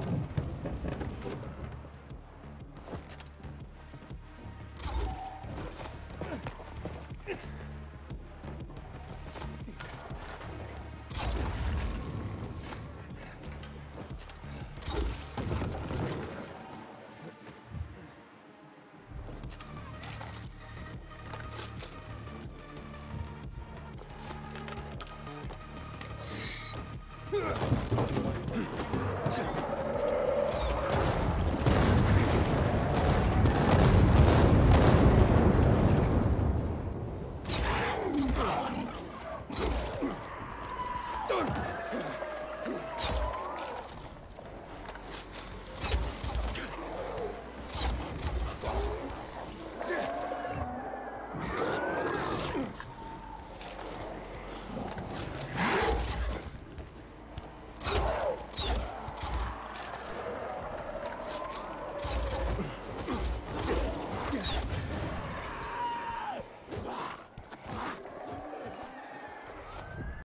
Ugh! Don't!